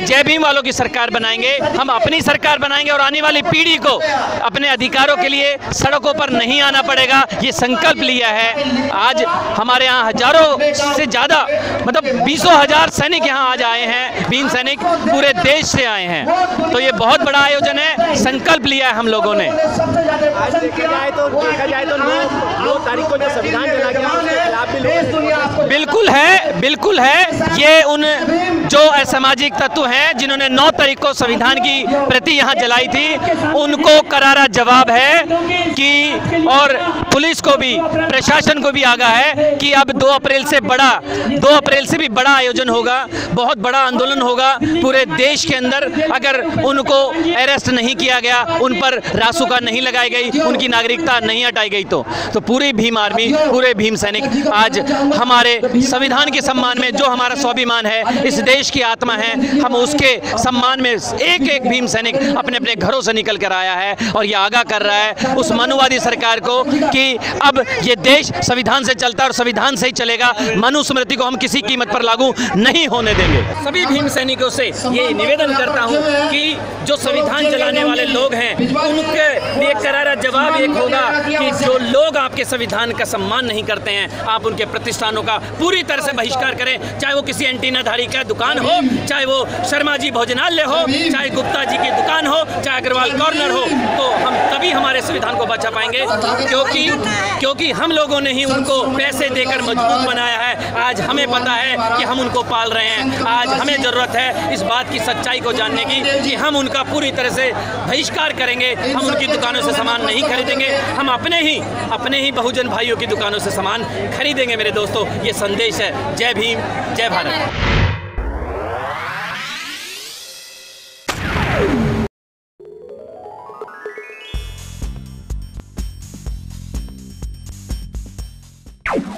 जय भीम वालों की सरकार बनाएँगे हम अपनी सरकार बनाएँगे और आने वाली पीढ़ी को अपने अधिकारों के लिए सड़कों पर नहीं आना पड़ेगा ये संकल्प लिया है। आज हमारे यहाँ हज़ारों से ज़्यादा मतलब बीसों हज़ार सैनिक यहाँ आज आए हैं भीम सैनिक पूरे देश से आए हैं। तो ये बहुत बड़ा आयोजन है संकल्प लिया है हम लोगों ने। आज देखा जाए तो देखा जाए तो नौ नौ तारीख को जो संविधान चला गया उसके खिलाफ भी लोग बिल्कुल है बिल्कुल है ये उन जो असामाजिक तत्व हैं, जिन्होंने 9 तारीख को संविधान की प्रति यहाँ जलाई थी, उनको करारा जवाब है कि और पुलिस को भी, प्रशासन को भी आगा है कि अब 2 अप्रैल से बड़ा 2 अप्रैल से भी बड़ा आयोजन होगा, बहुत बड़ा आंदोलन होगा, पूरे देश के अंदर अगर उनको अरेस्ट नहीं किया गया, उन पर रासुका नहीं लगाई गई, उनकी नागरिकता नहीं हटाई गई तो। तो पूरी भीम आर्मी, पूरे भीम सैनिक आज हमारे संविधान के सम्मान में, जो हमारा स्वाभिमान है, इस देश की आत्मा है। हम उसके सम्मान में एक एक भीम सैनिक अपने अपने घरों से निकल कर आया है और ये आगाह कर रहा है उस मनुवादी सरकार को कि अब ये देश संविधान से चलता है और संविधान से ही चलेगा। मनुस्मृति को हम किसी कीमत पर लागू नहीं होने देंगे। सभी भीम सैनिकों से ये निवेदन करता हूँ कि जो संविधान चलाने वाले लोग हैं, उनके लिए करारा जवाब एक होगा। जो लोग आपके संविधान का सम्मान नहीं करते हैं, आप उनके प्रतिष्ठानों का पूरी तरह से बहिष्कार करें। चाहे वो किसी एंटीनाधारी का दुकान हो, चाहे वो शर्मा जी भोजनालय हो, चाहे गुप्ता जी की दुकान हो, चाहे अग्रवाल कॉर्नर हो तो हमारे संविधान को बचा पाएँगे। क्योंकि क्योंकि हम लोगों ने ही उनको पैसे देकर मज़बूत बनाया है। आज हमें पता है कि हम उनको पाल रहे हैं। आज हमें ज़रूरत है इस बात की सच्चाई को जानने की कि हम उनका पूरी तरह से बहिष्कार करेंगे। हम उनकी दुकानों से सामान नहीं खरीदेंगे। हम अपने ही अपने ही बहुजन भाइयों की दुकानों से सामान खरीदेंगे मेरे दोस्तों। ये संदेश है। जय भीम, जय भारत।